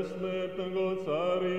Έσμε τον κοτσάρι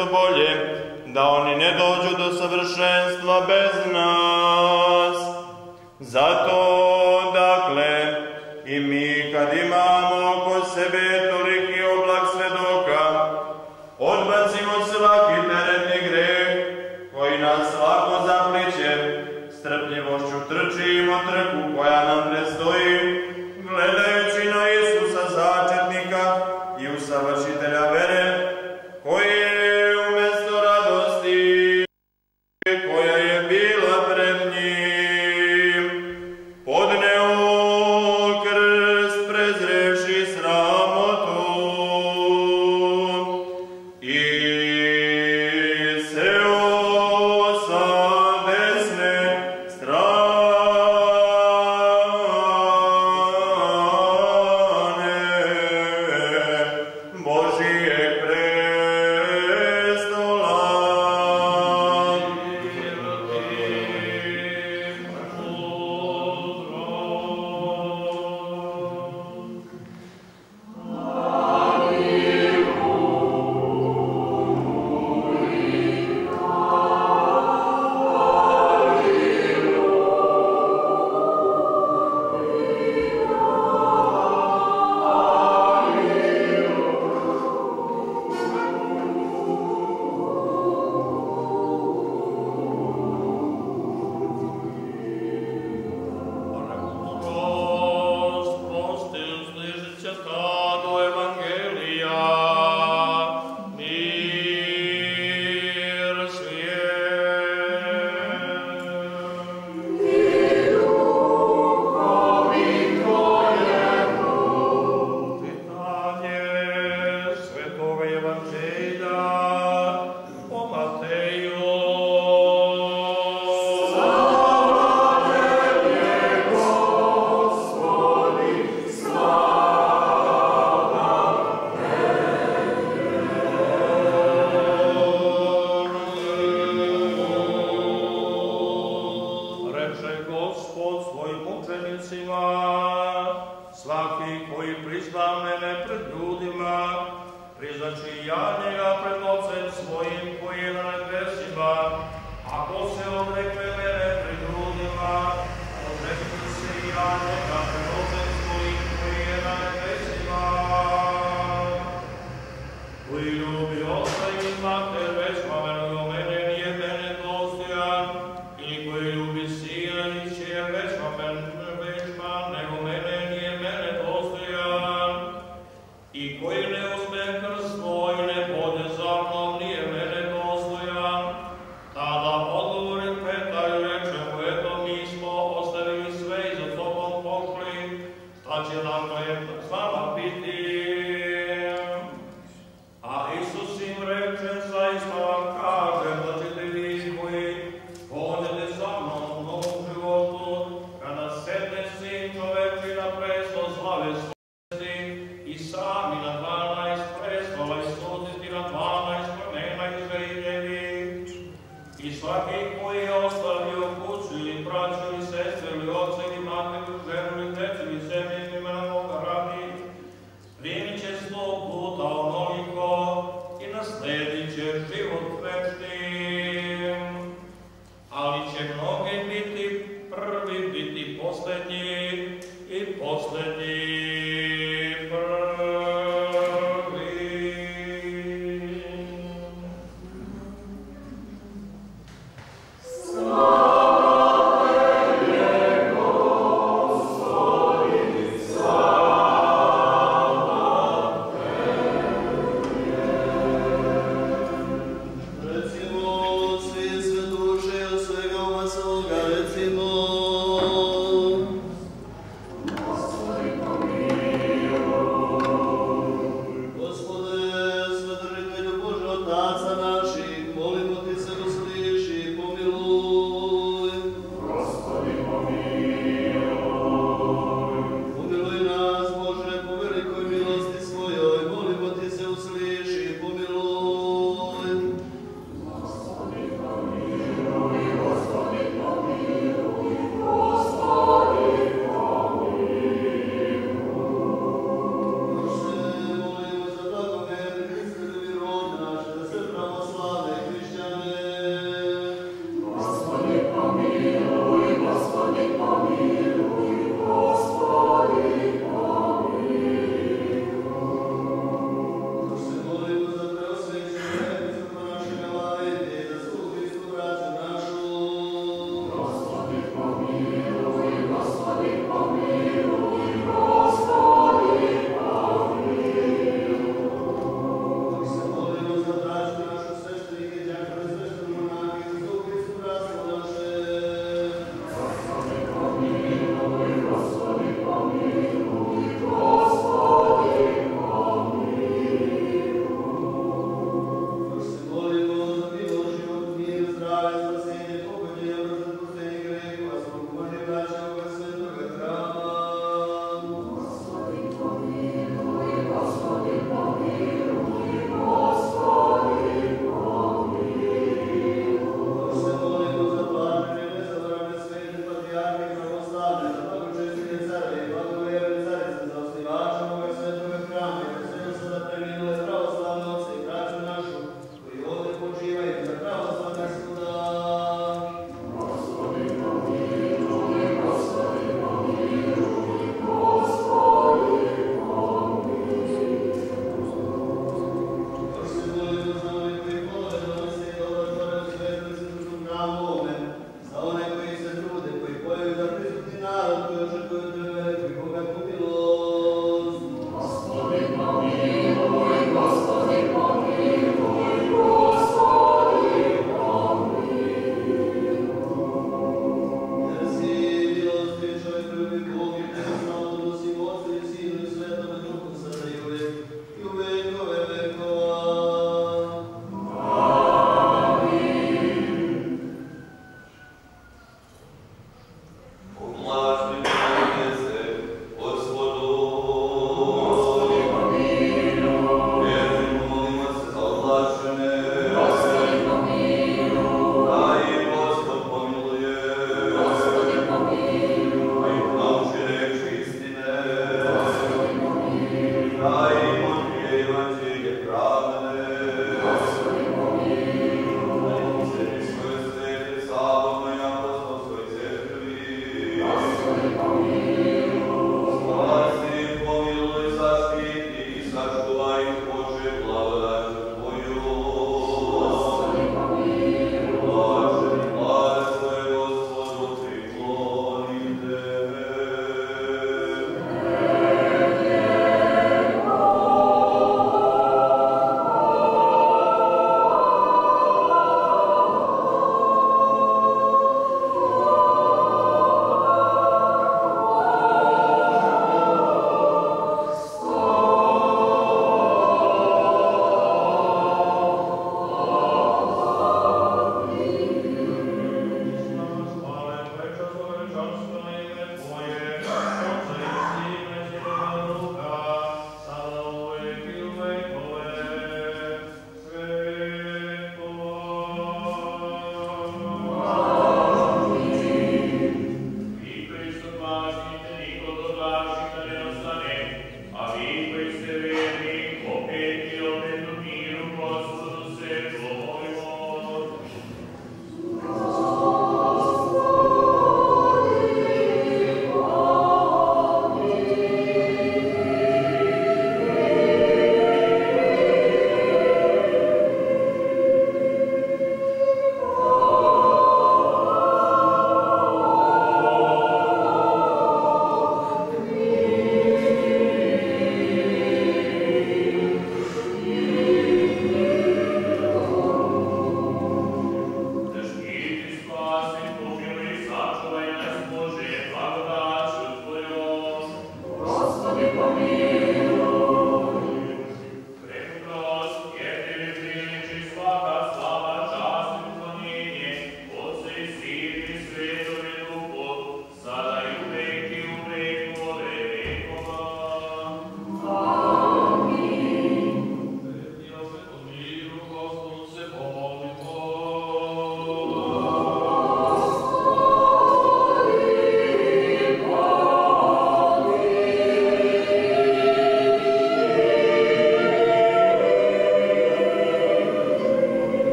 nešto bolje, da oni ne dođu do savršenstva bez nas. Zato, dakle, i mi kad imamo oko sebe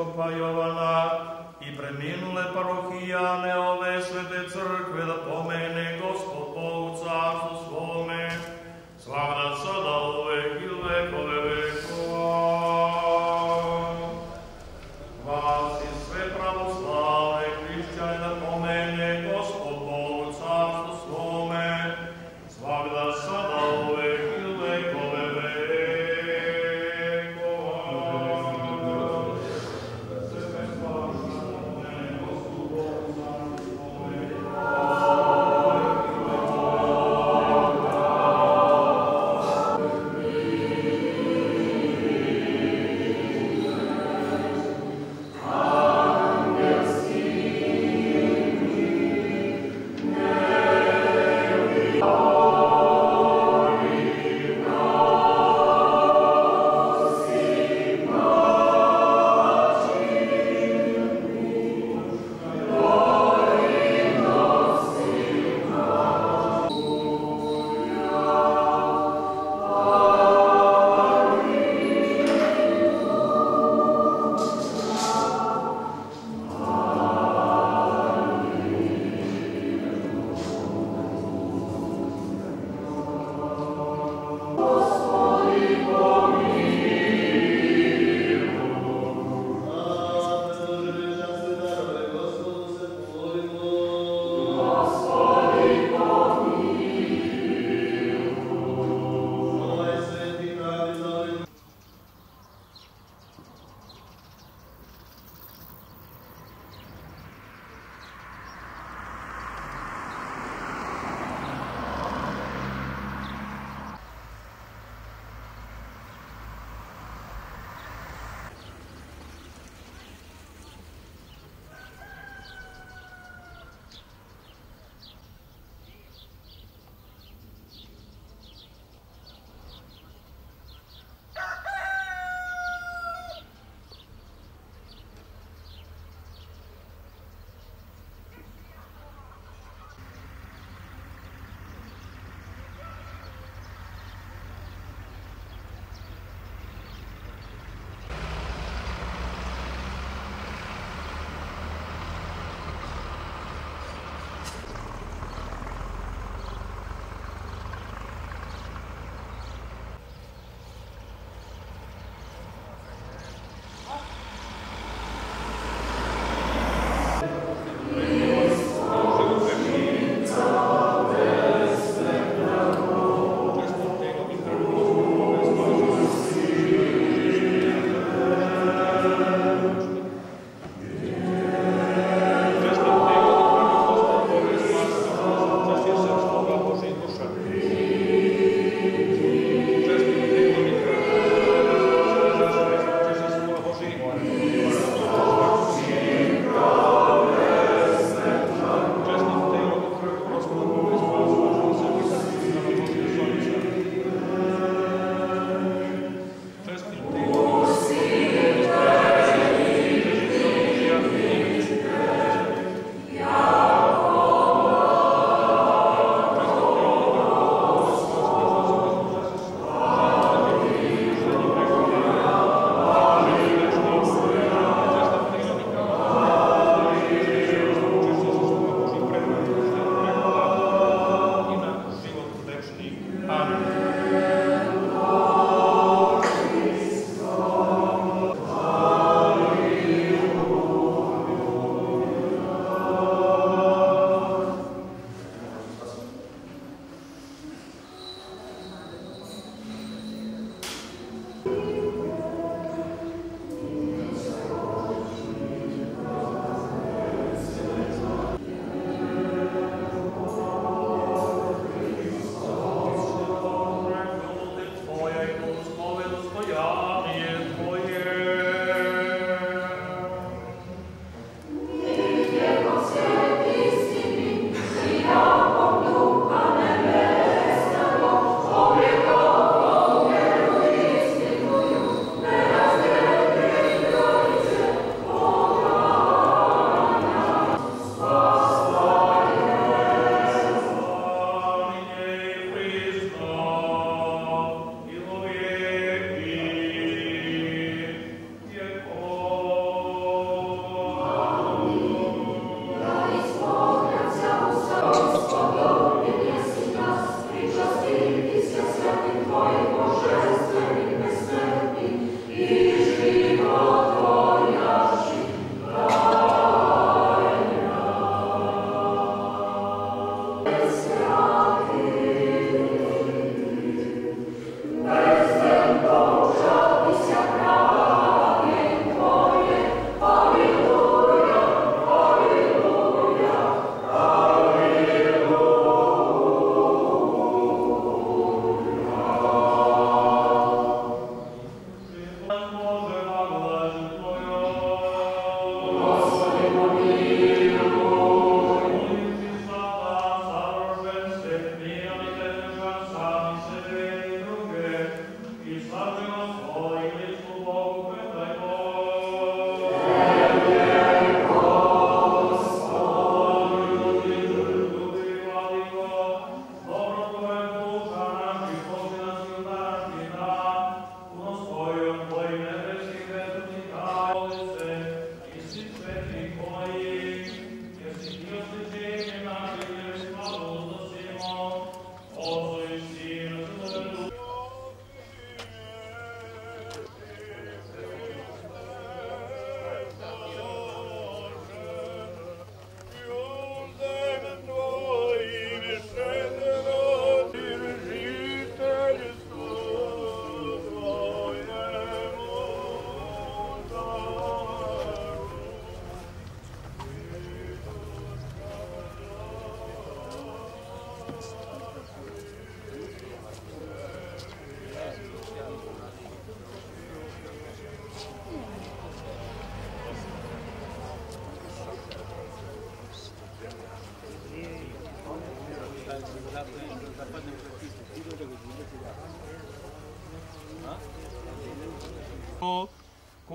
episkopa Jovana i preminule parohijane ove svete crkve da pomene gospod Bog u carstvu svome. Slavna sada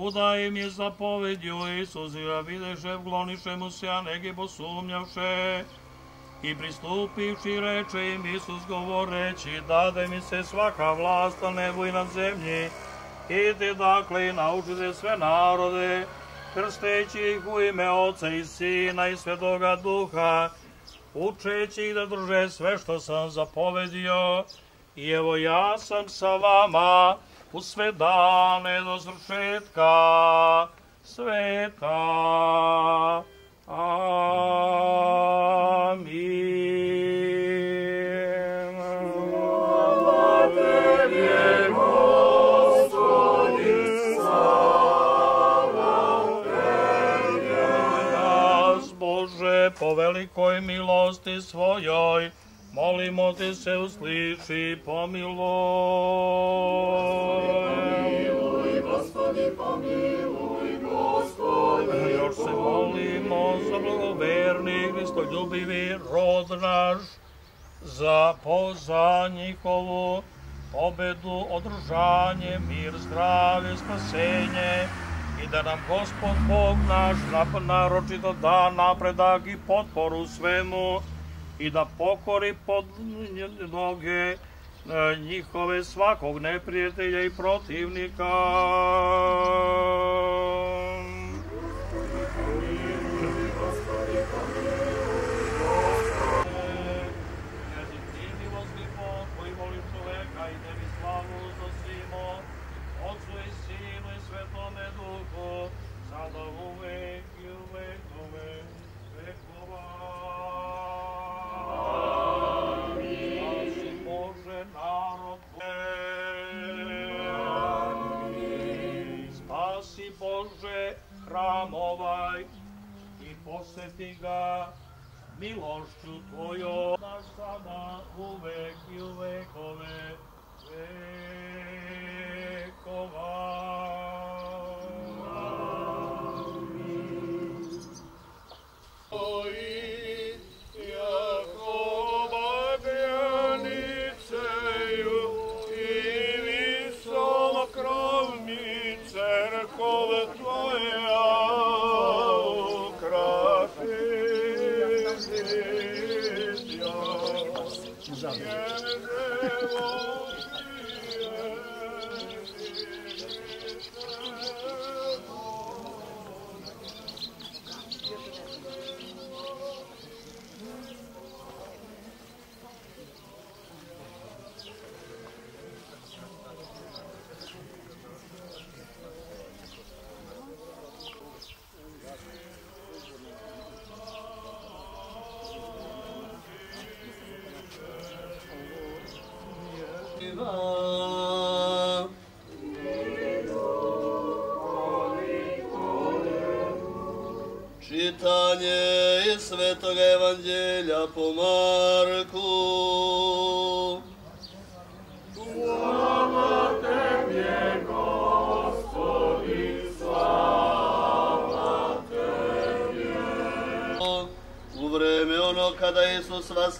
Kuda im je zapovedio Isus i ga videše, vgloniše mu se, a negi posumnjavše. I pristupivši reče im Isus govoreći, dade mi se svaka vlast na nebu i na zemlji. Idite dakle i naučite sve narode, krsteći ih u ime Oca i Sina i Svetoga Duha, učeći ih da drže sve što sam zapovedio. I evo ja sam sa vama u sve dane do svršetka sveta. Amin. Nas, Bože, po velikoj milosti svojoj, molimo te se usliši, pomiluj. Još se molimo za blagoverni Hristoljubivi rod naš, za poza njihovu pobedu, održanje, mir, zdravlje, spasenje i da nam Gospod Bog naš naročito da napredak i potporu svemu i da pokori pod noge e, njihove svakog neprijatelja i protivnika. Bože hram ovaj i poseti ga milošću Tvojom, naš sada uvek i u vekove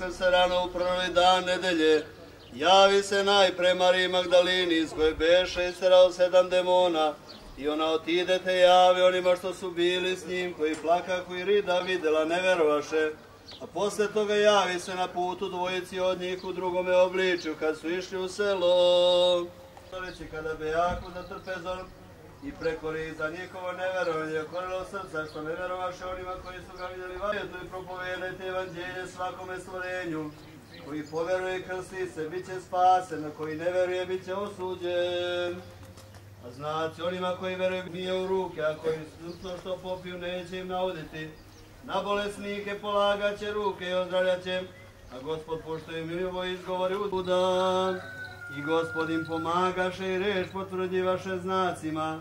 Vaskrse rano u prvi dan nedelje, javi se najpre Mariji Magdalini iz koje beše isterao sedam demona i ona otide te javi onima što su bili s njim, koji plakahu i rida videla, ne verovaše. A posle toga javi se na putu dvojici od njih u drugome obličju, kad su išli u selo. Kada bejaku za trpezom i prekori za njihovo neverovanje, okorilo srca što ne verovaše onima koji su ga vidjeli vajetu i propovedajte evanđelje svakome stvorenju. Koji poveruje krsti se, bit će spasen, a koji ne veruje, bit će osuđen. A znači, onima koji veruju bije u ruke, a koji to što popiju neće im nauditi. Na bolesnike polagat će ruke i ozdravljat će, a gospod pošto im ljubo izgovori u dan. I gospod im pomagaše i reč potvrđivaše znacima,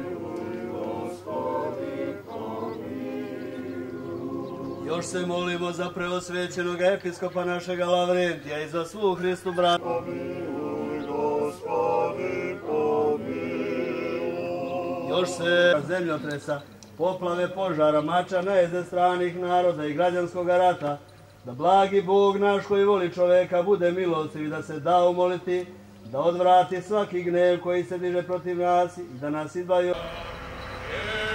Još se molimo za preosvećenog episkopa našega Lavrentija i za svu Hristu bratu. Još se zemljotresa, poplave požara, mača, najezde stranih naroda i građanskog rata, da blagi Bog naš koji voli čoveka bude milostiv i da se da umoliti, da odvrati svaki gnev koji se diže protiv nas i da nas izbaju. Ljudem